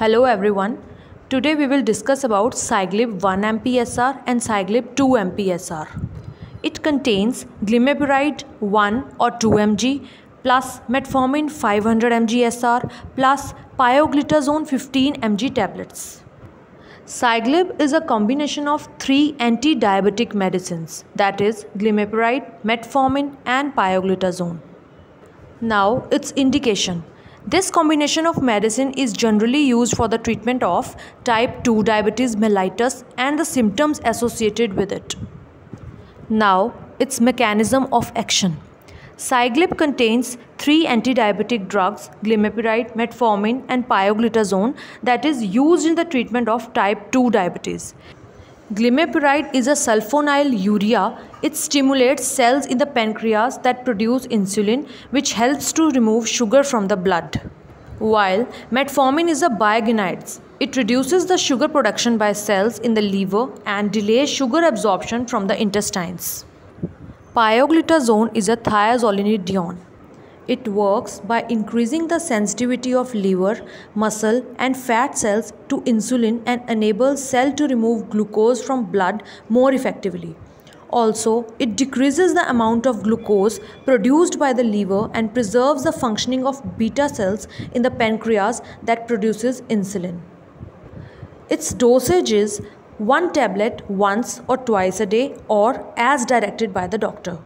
Hello everyone. Today we will discuss about Psyglib 1 MPSR and Psyglib 2 MPSR. It contains glimepiride 1 or 2 mg plus metformin 500 mg SR plus pioglitazone 15 mg tablets. Psyglib is a combination of three anti-diabetic medicines that is glimepiride, metformin and pioglitazone. Now its indication. This combination of medicine is generally used for the treatment of type 2 diabetes mellitus and the symptoms associated with it. Now, its mechanism of action. Psyglib contains three anti-diabetic drugs, glimepiride, metformin and pioglitazone that is used in the treatment of type 2 diabetes. Glimepiride is a sulfonyl urea. It stimulates cells in the pancreas that produce insulin which helps to remove sugar from the blood. While metformin is a biguanide. It reduces the sugar production by cells in the liver and delays sugar absorption from the intestines. Pioglitazone is a thiazolidinedione. It works by increasing the sensitivity of liver, muscle and fat cells to insulin and enables cell to remove glucose from blood more effectively. Also, it decreases the amount of glucose produced by the liver and preserves the functioning of beta cells in the pancreas that produces insulin. Its dosage is 1 tablet once or twice a day or as directed by the doctor.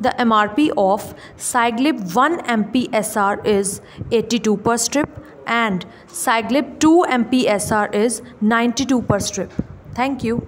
The MRP of Psyglib 1 MPSR is 82 per strip and Psyglib 2 MPSR is 92 per strip. Thank you.